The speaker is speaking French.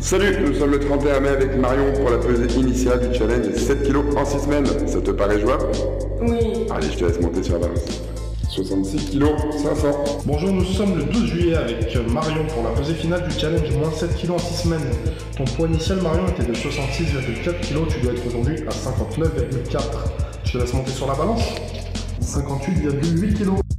Salut, nous sommes le 31 mai avec Marion pour la pesée initiale du challenge 7 kg en 6 semaines. Ça te paraît jouable? Oui. Allez, je te laisse monter sur la balance. 66 kg 500. Bonjour, nous sommes le 12 juillet avec Marion pour la pesée finale du challenge moins 7 kg en 6 semaines. Ton poids initial Marion était de 66,4 kg, tu dois être aujourd'hui à 59,4. Je te laisse monter sur la balance. 58,8 kg.